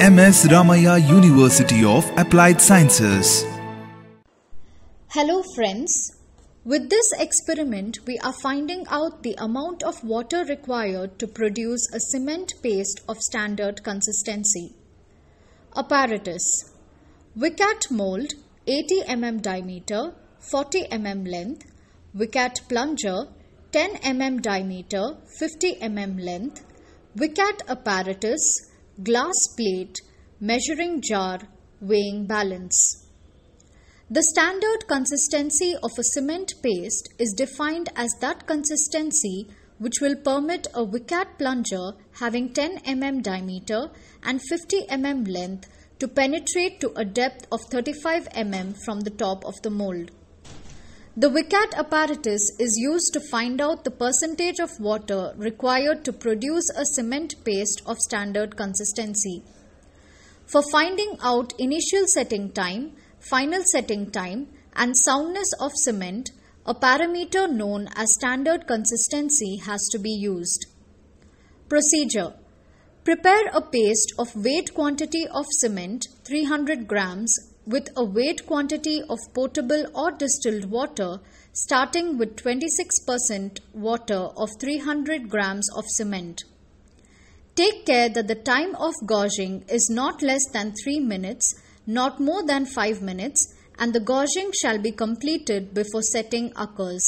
MS Ramaiah University of Applied Sciences. Hello friends. With this experiment, we are finding out the amount of water required to produce a cement paste of standard consistency. Apparatus Vicat mold 80 mm diameter, 40 mm length, Vicat plunger 10 mm diameter, 50 mm length, Vicat apparatus, glass plate, measuring jar, weighing balance. The standard consistency of a cement paste is defined as that consistency which will permit a Vicat plunger having 10 mm diameter and 50 mm length to penetrate to a depth of 35 mm from the top of the mold. The Vicat apparatus is used to find out the percentage of water required to produce a cement paste of standard consistency. For finding out initial setting time, final setting time and soundness of cement, a parameter known as standard consistency has to be used. Procedure Prepare a paste of weight quantity of cement 300 grams with a weight quantity of potable or distilled water starting with 26% water of 300 grams of cement. Take care that the time of gauging is not less than 3 minutes, not more than 5 minutes, and the gauging shall be completed before setting occurs.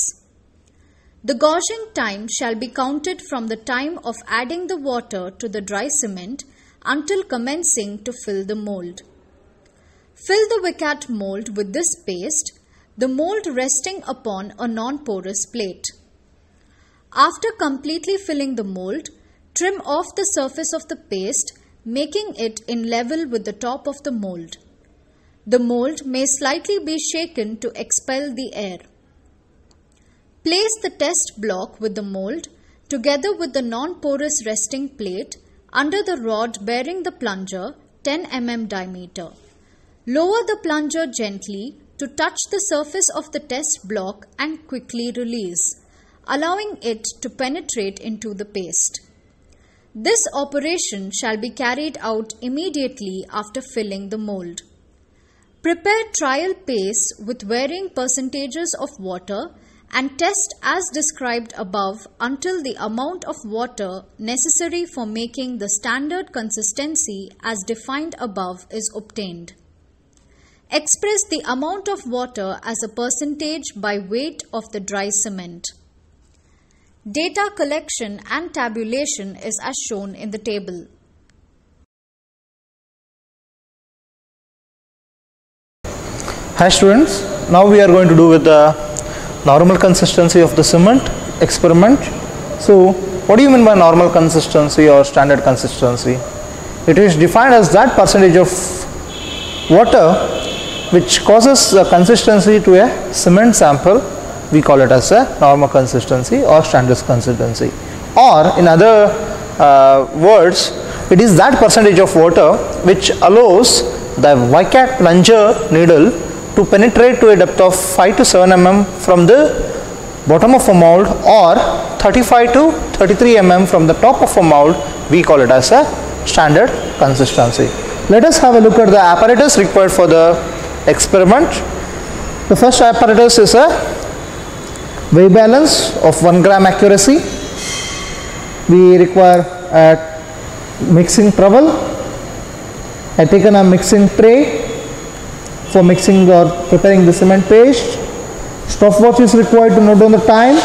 The gauging time shall be counted from the time of adding the water to the dry cement until commencing to fill the mold. Fill the Vicat mold with this paste, the mold resting upon a non-porous plate. After completely filling the mold, trim off the surface of the paste, making it in level with the top of the mold. The mold may slightly be shaken to expel the air. Place the test block with the mold together with the non-porous resting plate under the rod bearing the plunger 10 mm diameter. Lower the plunger gently to touch the surface of the test block and quickly release, allowing it to penetrate into the paste. This operation shall be carried out immediately after filling the mold. Prepare trial paste with varying percentages of water and test as described above until the amount of water necessary for making the standard consistency as defined above is obtained. Express the amount of water as a percentage by weight of the dry cement. Data collection and tabulation is as shown in the table. Hi students, now we are going to do with the normal consistency of the cement experiment. So what do you mean by normal consistency or standard consistency? It is defined as that percentage of water which causes a consistency to a cement sample we call it as a normal consistency or standard consistency or in other uh, words it is that percentage of water which allows the Vicat plunger needle to penetrate to a depth of 5 to 7 mm from the bottom of a mold or 35 to 33 mm from the top of a mold we call it as a standard consistency. Let us have a look at the apparatus required for the experiment. The first apparatus is a weigh balance of 1 gram accuracy. We require a mixing trowel. I taken a mixing tray for mixing or preparing the cement paste. Stopwatch is required to note down the time.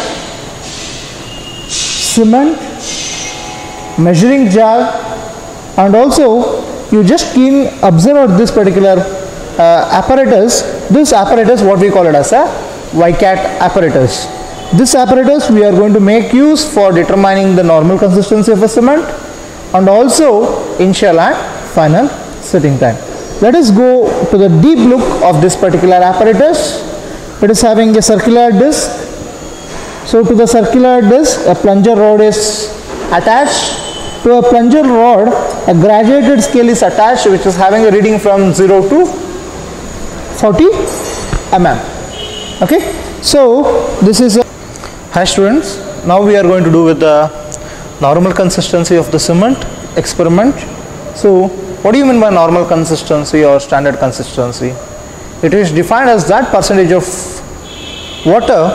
Cement, measuring jar and also you just keen observe this particular uh, apparatus. This apparatus what we call it as a Vicat apparatus. This apparatus we are going to make use for determining the normal consistency of a cement and also initial and final setting time. Let us go to the deep look of this particular apparatus. It is having a circular disc. So to the circular disc a plunger rod is attached. To a plunger rod a graduated scale is attached which is having a reading from 0 to 40 mm. Okay. So this is a Hi students, now we are going to do with the normal consistency of the cement experiment. So what do you mean by normal consistency or standard consistency? It is defined as that percentage of water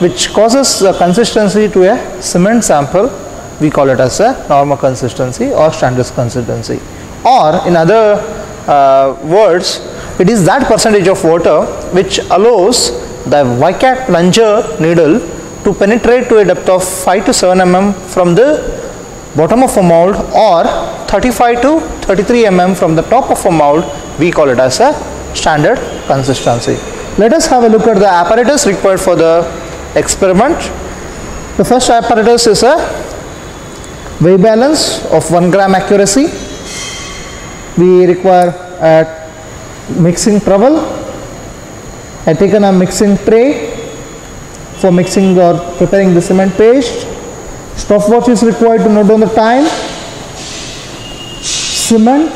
which causes the consistency to a cement sample we call it as a normal consistency or standard consistency or in other uh, words it is that percentage of water which allows the Vicat plunger needle to penetrate to a depth of 5 to 7 mm from the bottom of a mold or 35 to 33 mm from the top of a mold we call it as a standard consistency. Let us have a look at the apparatus required for the experiment. The first apparatus is a weigh balance of 1 gram accuracy. We require a mixing trowel. I taken a mixing tray for mixing or preparing the cement paste. Stopwatch is required to note down the time. Cement,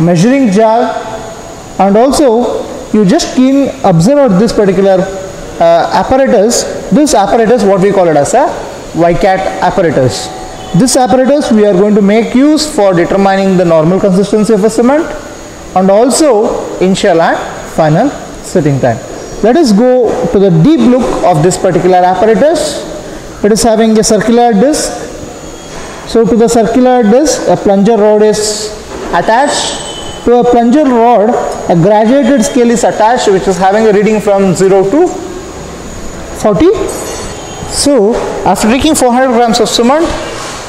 measuring jar and also you just keen observe this particular uh, apparatus. This apparatus what we call it as a Vicat apparatus. This apparatus we are going to make use for determining the normal consistency of a cement and also initial and final setting time. Let us go to the deep look of this particular apparatus. It is having a circular disc. So to the circular disc a plunger rod is attached. To a plunger rod a graduated scale is attached which is having a reading from 0 to 40. So after taking 400 grams of cement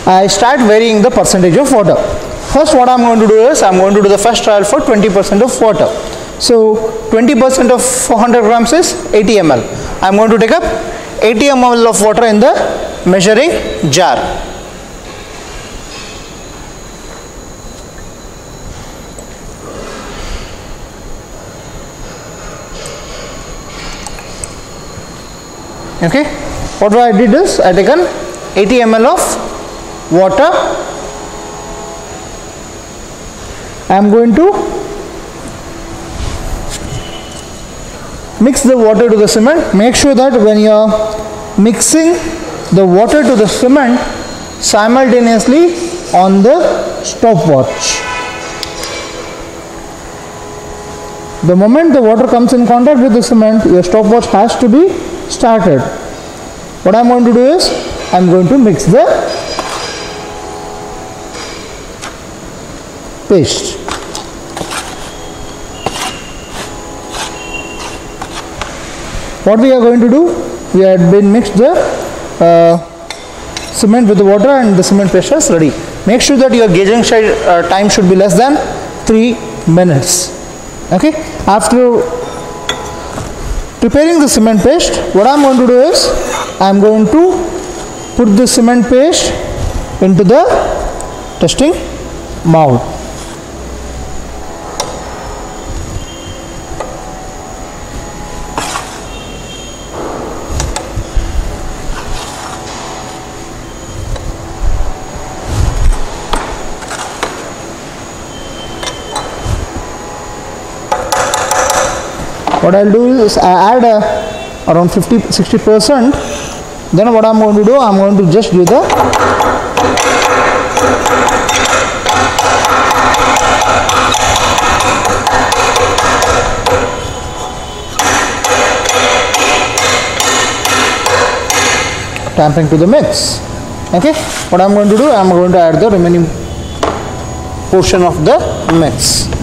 I start varying the percentage of water. First what I am going to do is I am going to do the first trial for 20% of water. So 20% of 400 grams is 80 ml. I am going to take up 80 ml of water in the measuring jar. Okay, what I did is I taken 80 ml of water. I am going to mix the water to the cement. Make sure that when you are mixing the water to the cement simultaneously on the stopwatch. The moment the water comes in contact with the cement your stopwatch has to be started. What I am going to do is I am going to mix the paste what we are going to do we had been mixed the uh, cement with the water and the cement paste is ready. Make sure that your gauging uh, time should be less than 3 minutes. Okay? After preparing the cement paste what I'm going to do is I'm going to put the cement paste into the testing mold what I'll do is I add uh, around 50 60 percent. Then what I'm going to do I'm going to just do the tampering to the mix. Okay? What I'm going to do I'm going to add the remaining portion of the mix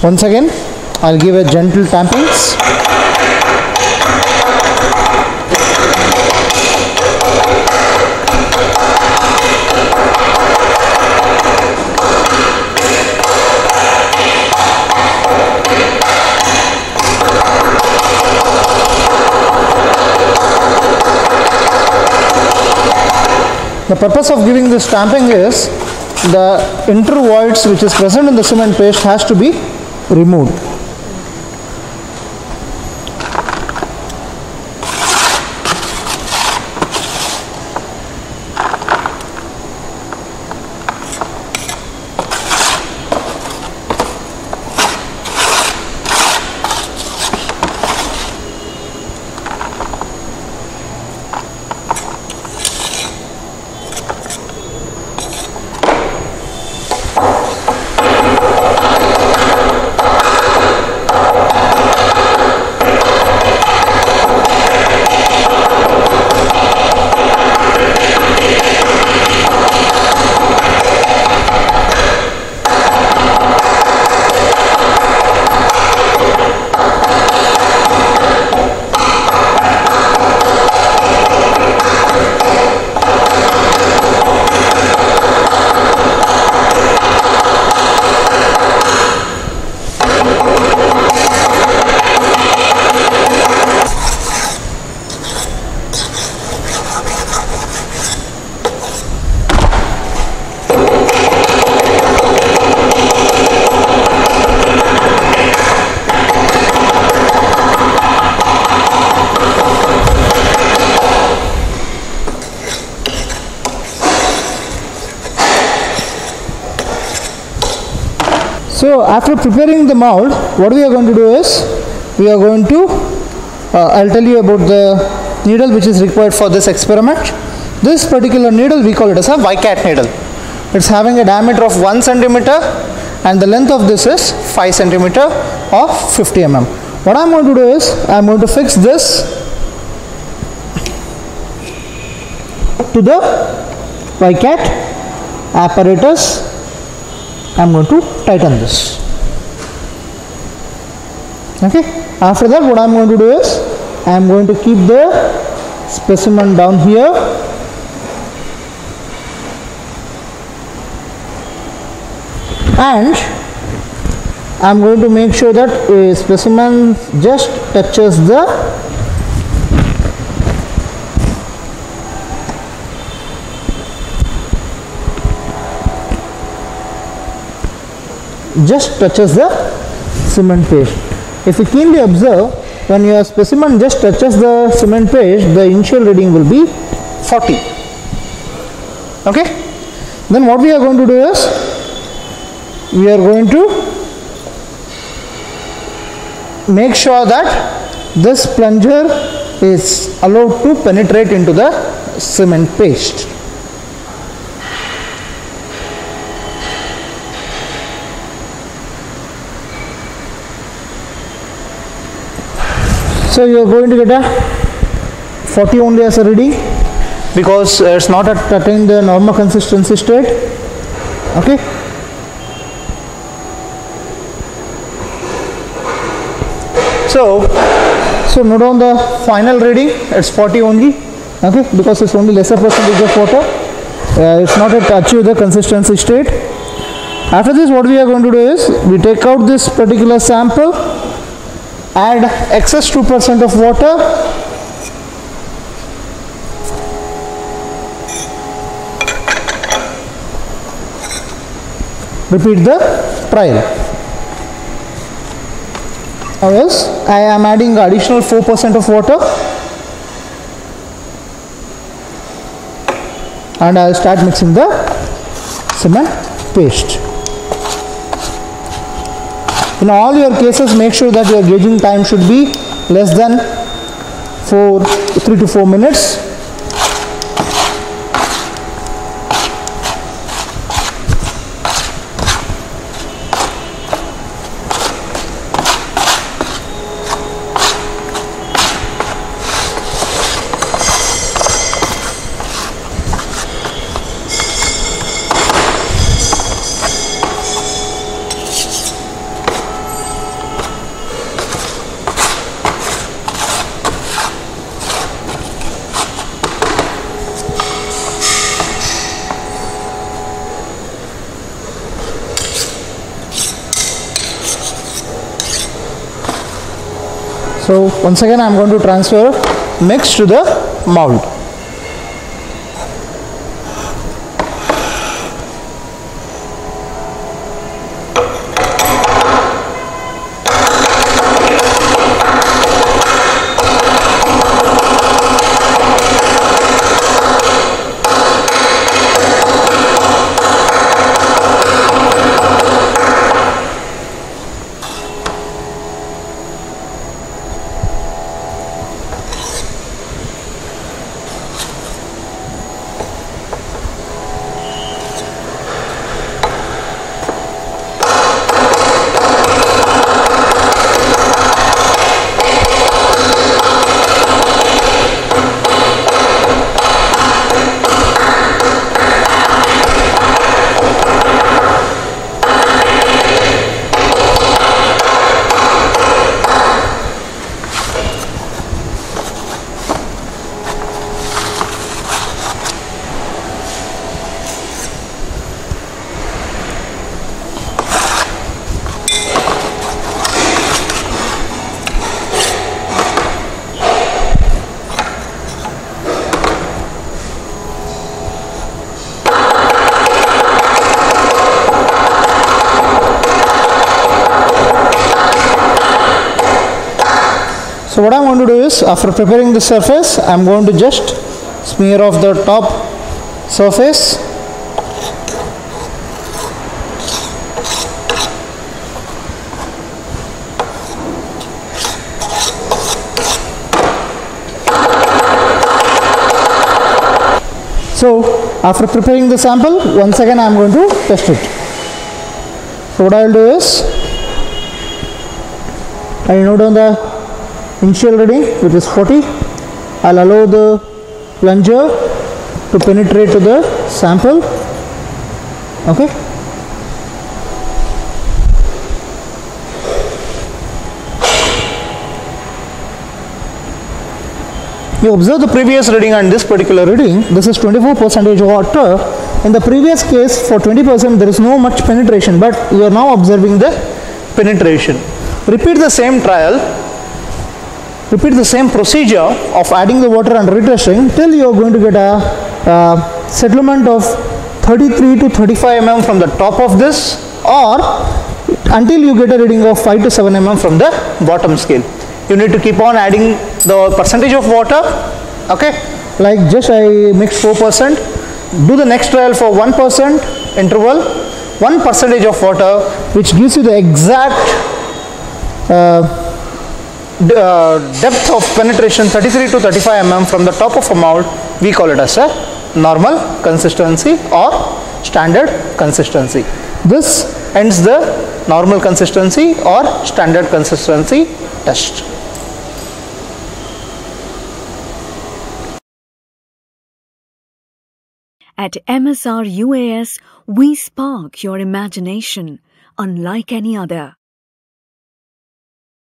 Once again, I'll give a gentle stamping. The purpose of giving this stamping is the intervoids which is present in the cement paste has to be ремонт. So after preparing the mold, what we are going to do is, we are going to, uh, I'll tell you about the needle which is required for this experiment. This particular needle we call it as a Vicat needle. It's having a diameter of 1 centimeter and the length of this is 5 centimeter of 50 mm. What I'm going to do is, I'm going to fix this to the Vicat apparatus I'm going to tighten this. Okay. After that, what I'm going to do is I'm going to keep the specimen down here. And I'm going to make sure that a specimen just touches the just touches the cement paste. If you keenly observe, when your specimen just touches the cement paste, the initial reading will be 40. Okay? Then what we are going to do is, we are going to make sure that this plunger is allowed to penetrate into the cement paste. So you are going to get a 40 only as a reading because it's not at attained the normal consistency state. Okay. So, so note down the final reading. It's 40 only. Okay, because it's only lesser percentage of water. Uh, it's not at achieve the consistency state. After this, what we are going to do is we take out this particular sample add excess 2% of water. Repeat the trial now yes I am adding additional 4% of water. And I will start mixing the cement paste in all your cases make sure that your gauging time should be less than 4 3 to 4 minutes So once again I am going to transfer mix to the mold. So what I'm going to do is after preparing the surface I'm going to just smear off the top surface So after preparing the sample, once again I am going to test it. So what I will do is, I will note down the initial reading which is 40. I will allow the plunger to penetrate to the sample. Okay. you observe the previous reading and this particular reading this is 24 percentage water in the previous case for 20 percent there is no much penetration but you are now observing the penetration repeat the same trial repeat the same procedure of adding the water and retesting till you are going to get a, a settlement of 33 to 35 mm from the top of this or until you get a reading of 5 to 7 mm from the bottom scale. You need to keep on adding the percentage of water okay? Like just I mixed 4% do the next trial for 1% interval 1 percentage of water which gives you the exact uh, uh, depth of penetration 33 to 35 mm from the top of a mold we call it as a normal consistency or standard consistency this ends the normal consistency or standard consistency test At MSR UAS, we spark your imagination unlike any other.